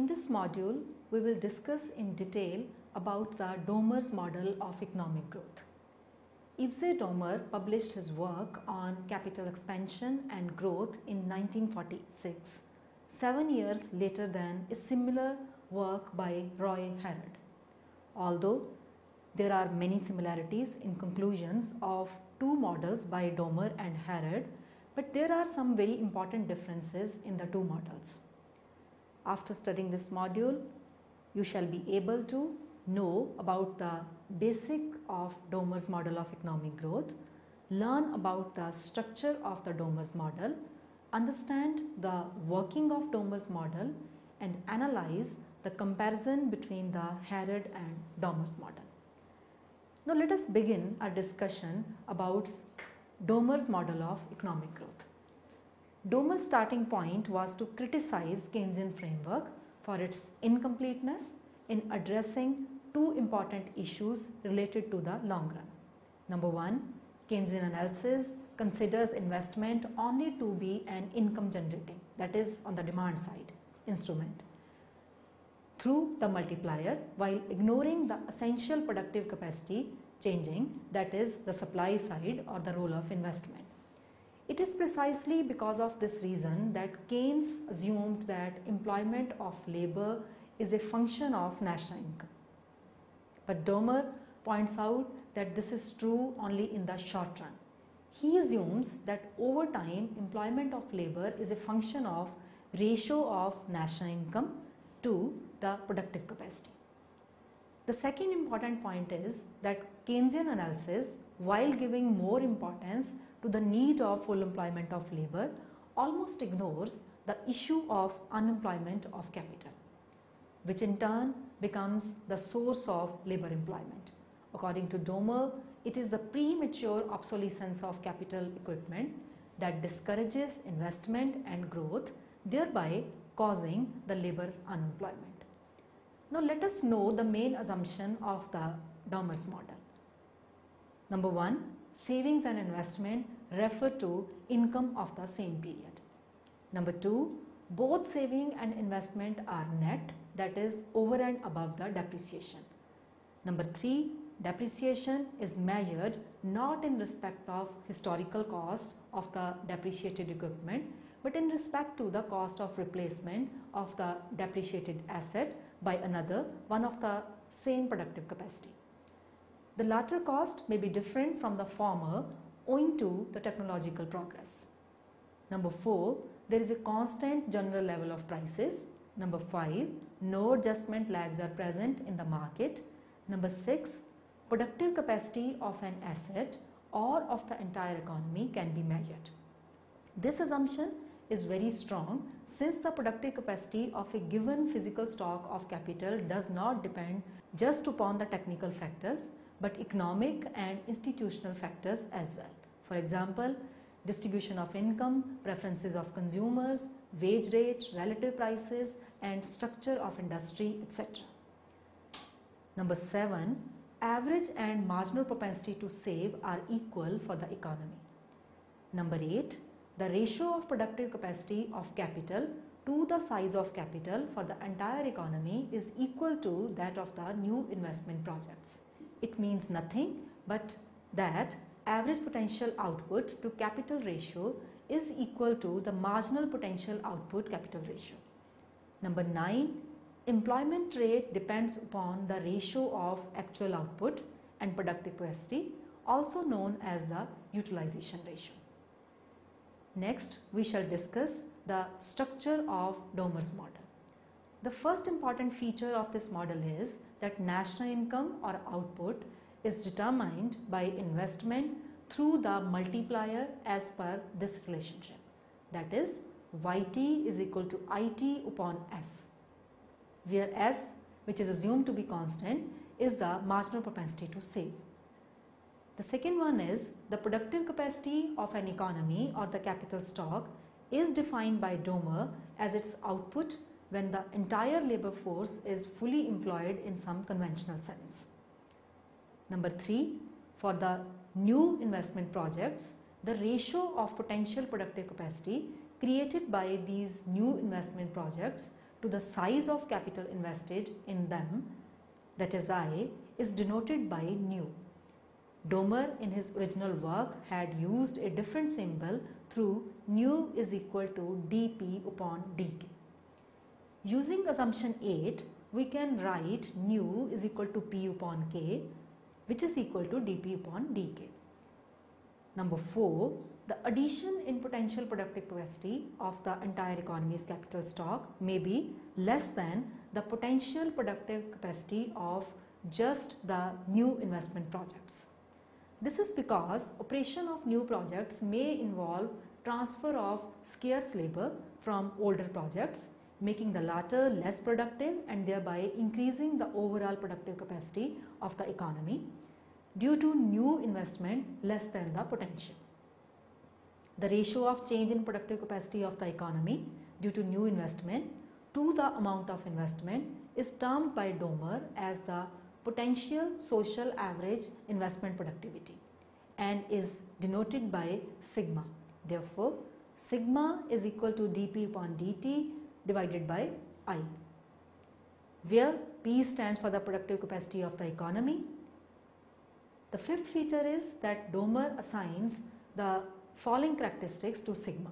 In this module, we will discuss in detail about the Domar's model of economic growth. Evsey Domar published his work on capital expansion and growth in 1946, seven years later than a similar work by Roy Harrod. Although there are many similarities in conclusions of two models by Domar and Harrod, but there are some very important differences in the two models. After studying this module, you shall be able to know about the basic of Domar's model of economic growth, learn about the structure of the Domar's model, understand the working of Domar's model and analyze the comparison between the Harrod and Domar's model. Now let us begin our discussion about Domar's model of economic growth. Domar's starting point was to criticize Keynesian framework for its incompleteness in addressing two important issues related to the long run. Number one, Keynesian analysis considers investment only to be an income generating that is on the demand side instrument through the multiplier while ignoring the essential productive capacity changing that is the supply side or the role of investment. It is precisely because of this reason that Keynes assumed that employment of labor is a function of national income. But Domar points out that this is true only in the short run. He assumes that over time employment of labor is a function of ratio of national income to the productive capacity. The second important point is that Keynesian analysis while giving more importance to the need of full employment of labor almost ignores the issue of unemployment of capital which in turn becomes the source of labor employment. According to Domar, it is the premature obsolescence of capital equipment that discourages investment and growth thereby causing the labor unemployment. Now let us know the main assumption of the Domar's model. Number one, savings and investment refer to income of the same period. Number two, both saving and investment are net that is over and above the depreciation. Number three, depreciation is measured not in respect of historical cost of the depreciated equipment but in respect to the cost of replacement of the depreciated asset by another one of the same productive capacity. The latter cost may be different from the former owing to the technological progress. Number 4. There is a constant general level of prices. Number 5. No adjustment lags are present in the market. Number 6. Productive capacity of an asset or of the entire economy can be measured. This assumption is very strong since the productive capacity of a given physical stock of capital does not depend just upon the technical factors but economic and institutional factors as well. For example, distribution of income, preferences of consumers, wage rate, relative prices and structure of industry etc. Number 7. Average and marginal propensity to save are equal for the economy. Number 8 the ratio of productive capacity of capital to the size of capital for the entire economy is equal to that of the new investment projects. It means nothing but that average potential output to capital ratio is equal to the marginal potential output capital ratio. Number 9. Employment rate depends upon the ratio of actual output and productive capacity also known as the utilization ratio. Next, we shall discuss the structure of Domar's model. The first important feature of this model is that national income or output is determined by investment through the multiplier as per this relationship. That is, YT is equal to IT upon S, where S, which is assumed to be constant, is the marginal propensity to save. The second one is the productive capacity of an economy or the capital stock is defined by Domar as its output when the entire labor force is fully employed in some conventional sense. Number 3. For the new investment projects, the ratio of potential productive capacity created by these new investment projects to the size of capital invested in them, that is I, is denoted by nu. Domar in his original work had used a different symbol through nu is equal to dp upon dk. Using assumption 8, we can write nu is equal to p upon k which is equal to dp upon dk. Number 4, the addition in potential productive capacity of the entire economy's capital stock may be less than the potential productive capacity of just the new investment projects. This is because operation of new projects may involve transfer of scarce labor from older projects making the latter less productive and thereby increasing the overall productive capacity of the economy due to new investment less than the potential. The ratio of change in productive capacity of the economy due to new investment to the amount of investment is termed by Domar as the potential social average investment productivity and is denoted by sigma. Therefore, sigma is equal to dp upon dt divided by i, where p stands for the productive capacity of the economy. The fifth feature is that Domar assigns the following characteristics to sigma.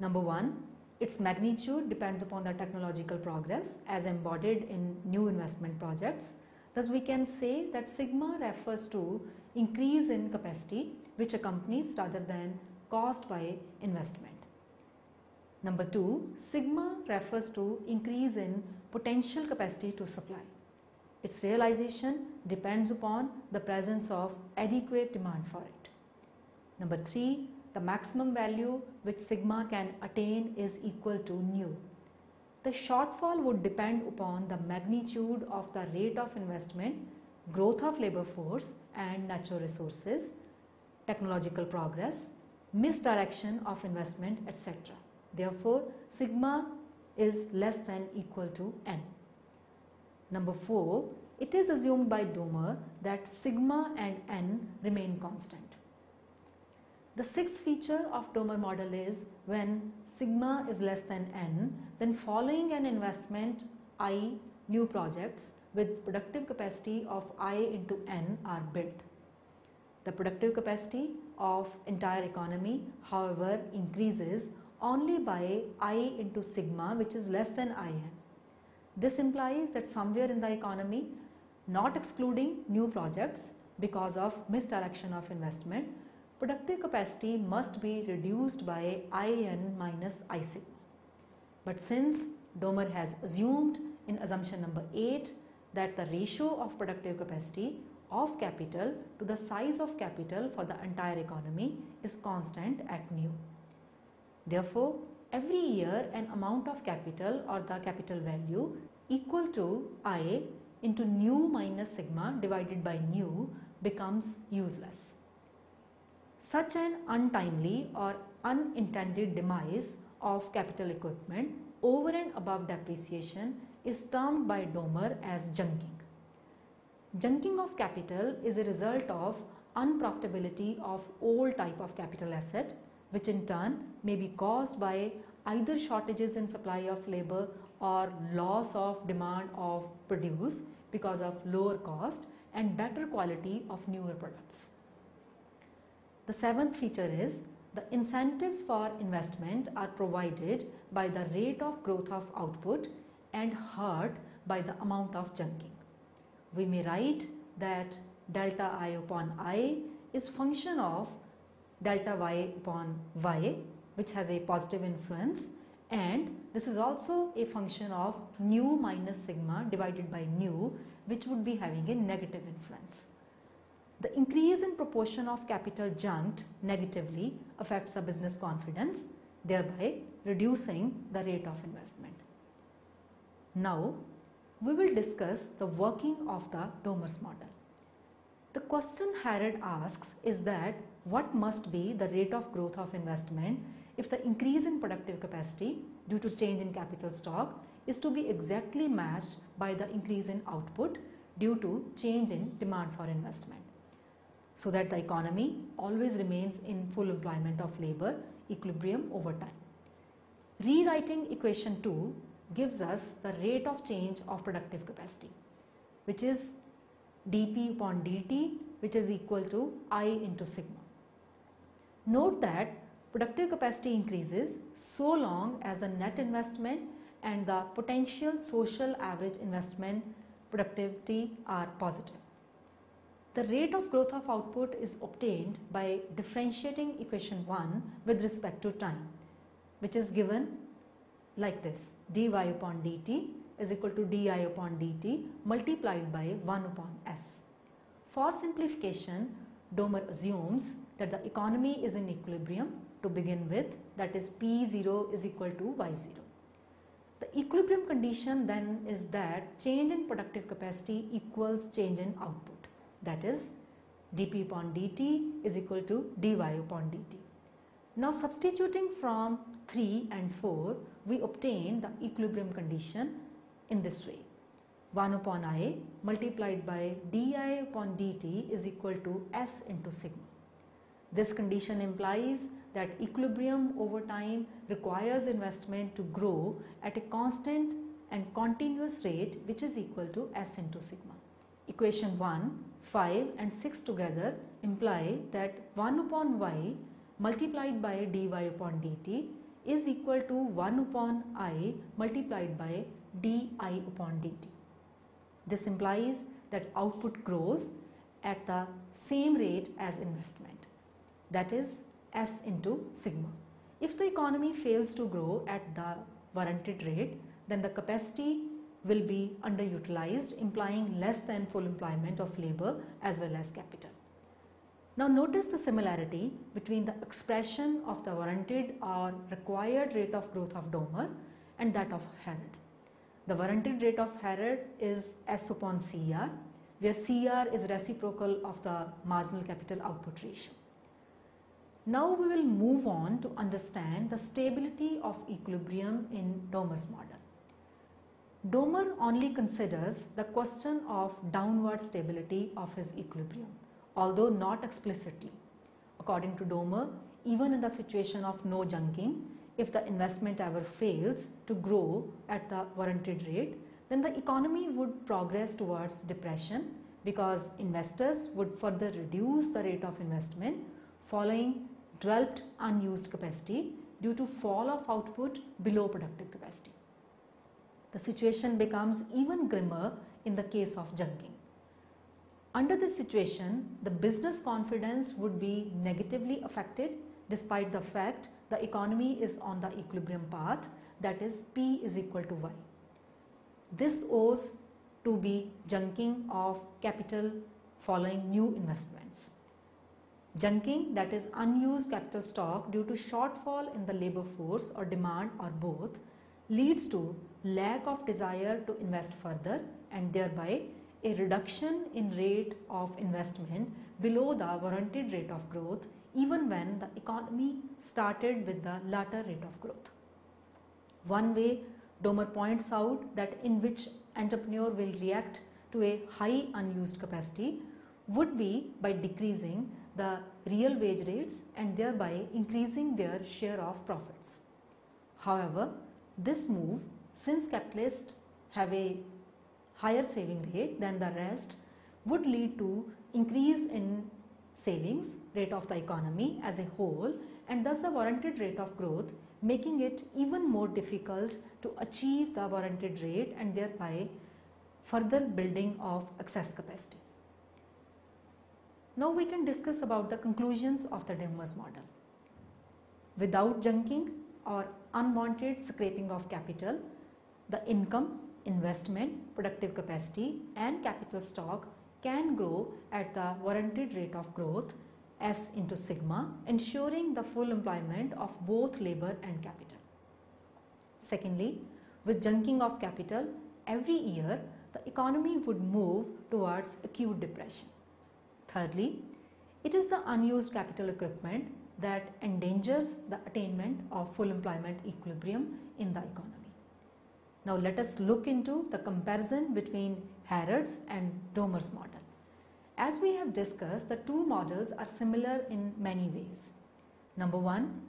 Number one, its magnitude depends upon the technological progress as embodied in new investment projects Thus, we can say that sigma refers to increase in capacity which accompanies rather than caused by investment. Number 2, sigma refers to increase in potential capacity to supply. Its realization depends upon the presence of adequate demand for it. Number 3, the maximum value which sigma can attain is equal to nu. The shortfall would depend upon the magnitude of the rate of investment, growth of labor force and natural resources, technological progress, misdirection of investment etc. Therefore, sigma is less than equal to n. Number 4, it is assumed by Domar that sigma and n remain constant. The sixth feature of Domar model is when sigma is less than n, then following an investment i new projects with productive capacity of i into n are built. The productive capacity of entire economy however increases only by i into sigma which is less than in. This implies that somewhere in the economy not excluding new projects because of misdirection of investment productive capacity must be reduced by In minus ic. But since Domar has assumed in assumption number 8 that the ratio of productive capacity of capital to the size of capital for the entire economy is constant at nu. Therefore, every year an amount of capital or the capital value equal to I into nu minus sigma divided by nu becomes useless. Such an untimely or unintended demise of capital equipment over and above depreciation is termed by Domar as junking. Junking of capital is a result of unprofitability of old type of capital asset which in turn may be caused by either shortages in supply of labor or loss of demand of produce because of lower cost and better quality of newer products. The seventh feature is the incentives for investment are provided by the rate of growth of output and hurt by the amount of junking. We may write that delta i upon i is function of delta y upon y which has a positive influence and this is also a function of nu minus sigma divided by nu which would be having a negative influence. The increase in proportion of capital junked negatively affects the business confidence, thereby reducing the rate of investment. Now, we will discuss the working of the Domar's model. The question Harrod asks is that what must be the rate of growth of investment if the increase in productive capacity due to change in capital stock is to be exactly matched by the increase in output due to change in demand for investment so that the economy always remains in full employment of labor equilibrium over time. Rewriting equation 2 gives us the rate of change of productive capacity which is dp upon dt which is equal to I into sigma. Note that productive capacity increases so long as the net investment and the potential social average investment productivity are positive. The rate of growth of output is obtained by differentiating equation 1 with respect to time which is given like this dy upon dt is equal to di upon dt multiplied by 1 upon s. For simplification, Domar assumes that the economy is in equilibrium to begin with that is P0 is equal to Y0. The equilibrium condition then is that change in productive capacity equals change in output that is dp upon dt is equal to dy upon dt. Now substituting from 3 and 4 we obtain the equilibrium condition in this way 1 upon i multiplied by di upon dt is equal to s into sigma. This condition implies that equilibrium over time requires investment to grow at a constant and continuous rate which is equal to s into sigma. Equation 1, 5 and 6 together imply that 1 upon y multiplied by dy upon dt is equal to 1 upon i multiplied by di upon dt. This implies that output grows at the same rate as investment that is S into sigma. If the economy fails to grow at the warranted rate then the capacity will be underutilized implying less than full employment of labor as well as capital. Now notice the similarity between the expression of the warranted or required rate of growth of Domar and that of Harrod. The warranted rate of Harrod is S upon CR where CR is reciprocal of the marginal capital output ratio. Now we will move on to understand the stability of equilibrium in Domar's model. Domar only considers the question of downward stability of his equilibrium although not explicitly. According to Domar, even in the situation of no junking, if the investment ever fails to grow at the warranted rate, then the economy would progress towards depression because investors would further reduce the rate of investment following developed unused capacity due to fall of output below productive capacity. The situation becomes even grimmer in the case of junking. Under this situation, the business confidence would be negatively affected despite the fact the economy is on the equilibrium path that is P is equal to Y. This owes to be junking of capital following new investments. Junking that is unused capital stock due to shortfall in the labor force or demand or both leads to lack of desire to invest further and thereby a reduction in rate of investment below the warranted rate of growth even when the economy started with the latter rate of growth. One way Domar points out that in which entrepreneur will react to a high unused capacity would be by decreasing the real wage rates and thereby increasing their share of profits. However, this move since capitalists have a higher saving rate than the rest would lead to increase in savings rate of the economy as a whole and thus the warranted rate of growth making it even more difficult to achieve the warranted rate and thereby further building of excess capacity. Now we can discuss about the conclusions of the Domar's model. Without junking or unwanted scraping of capital, the income investment, productive capacity and capital stock can grow at the warranted rate of growth S into sigma ensuring the full employment of both labor and capital. Secondly, with junking of capital every year the economy would move towards acute depression. Thirdly, it is the unused capital equipment that endangers the attainment of full employment equilibrium in the economy. Now let us look into the comparison between Harrod's and Domar's model. As we have discussed, the two models are similar in many ways. Number one,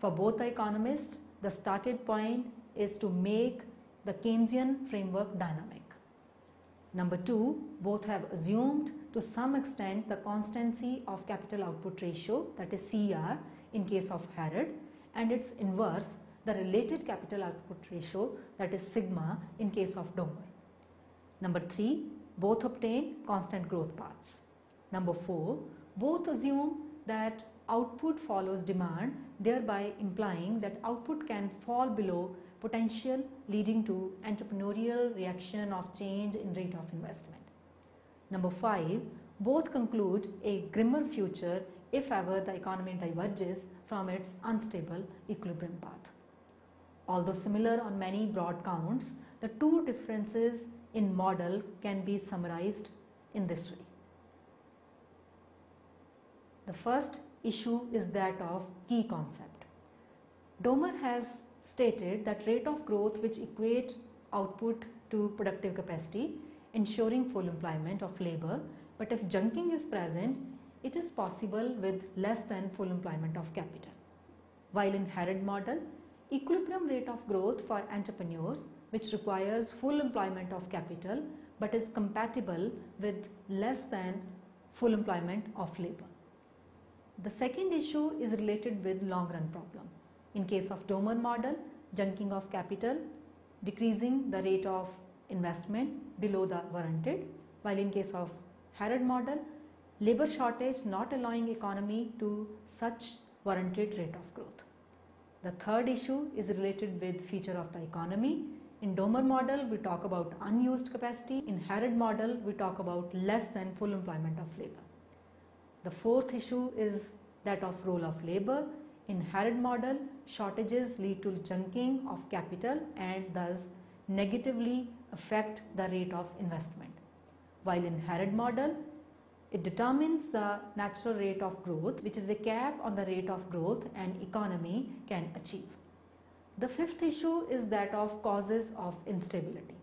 for both the economists, the started point is to make the Keynesian framework dynamic. Number two, both have assumed to some extent the constancy of capital output ratio that is CR in case of Harrod and its inverse the related capital output ratio that is sigma in case of Domar. Number 3 both obtain constant growth paths. Number 4 both assume that output follows demand thereby implying that output can fall below potential leading to entrepreneurial reaction of change in rate of investment. Number 5 both conclude a grimmer future if ever the economy diverges from its unstable equilibrium path. Although similar on many broad counts, the two differences in model can be summarized in this way. The first issue is that of key concept. Domar has stated that rate of growth which equate output to productive capacity ensuring full employment of labor but if junking is present it is possible with less than full employment of capital. While in Harrod model equilibrium rate of growth for entrepreneurs which requires full employment of capital but is compatible with less than full employment of labor. The second issue is related with long run problem. In case of Domar model, junking of capital, decreasing the rate of investment below the warranted, while in case of Harrod model, labor shortage not allowing economy to such warranted rate of growth. The third issue is related with feature of the economy. In Domar model, we talk about unused capacity. In Harrod model, we talk about less than full employment of labor. The fourth issue is that of role of labor. In Harrod model, shortages lead to junking of capital and thus negatively affect the rate of investment. While in Harrod model, it determines the natural rate of growth which is a cap on the rate of growth an economy can achieve. The fifth issue is that of causes of instability.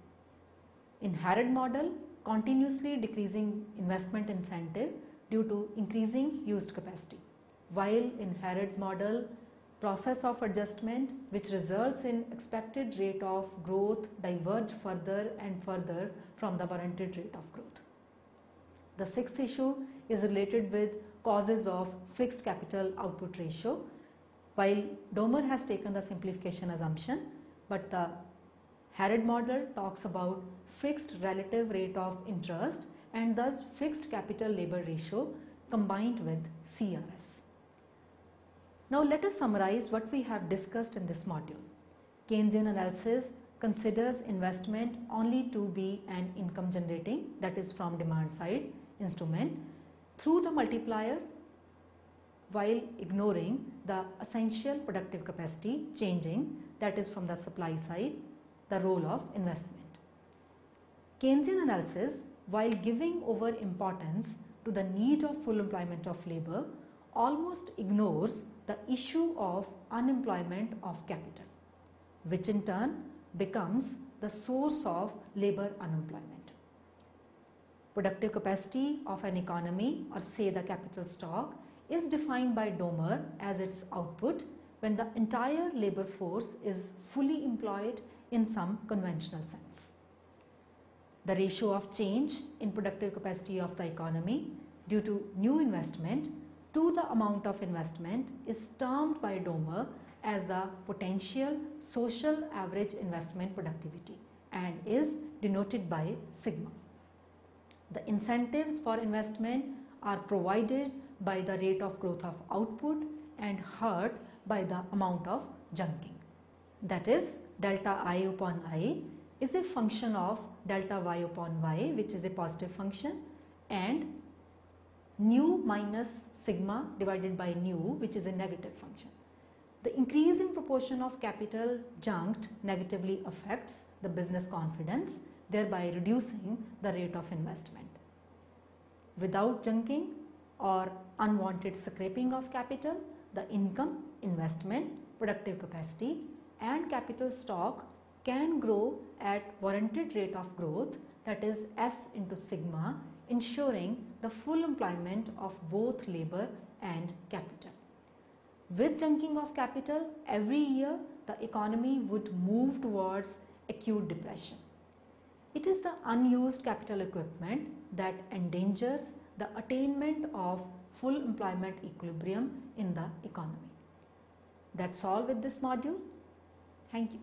In Harrod model, continuously decreasing investment incentive due to increasing used capacity. While in Harrod's model, process of adjustment which results in expected rate of growth diverge further and further from the warranted rate of growth. The sixth issue is related with causes of fixed capital output ratio. While Domar has taken the simplification assumption, but the Harrod model talks about fixed relative rate of interest and thus fixed capital labor ratio combined with CRS. Now let us summarize what we have discussed in this module. Keynesian analysis considers investment only to be an income generating that is from demand side instrument through the multiplier while ignoring the essential productive capacity changing that is from the supply side the role of investment. Keynesian analysis while giving over importance to the need of full employment of labor almost ignores the issue of unemployment of capital which in turn becomes the source of labor unemployment productive capacity of an economy or say the capital stock is defined by Domar as its output when the entire labor force is fully employed in some conventional sense. The ratio of change in productive capacity of the economy due to new investment to the amount of investment is termed by Domar as the potential social average investment productivity and is denoted by sigma. The incentives for investment are provided by the rate of growth of output and hurt by the amount of junking. That is delta i upon i is a function of delta y upon y which is a positive function and nu minus sigma divided by nu which is a negative function. The increase in proportion of capital junked negatively affects the business confidence thereby reducing the rate of investment. Without junking or unwanted scraping of capital, the income, investment, productive capacity and capital stock can grow at warranted rate of growth that is S into sigma ensuring the full employment of both labor and capital. With junking of capital every year the economy would move towards acute depression. It is the unused capital equipment that endangers the attainment of full employment equilibrium in the economy. That's all with this module. Thank you.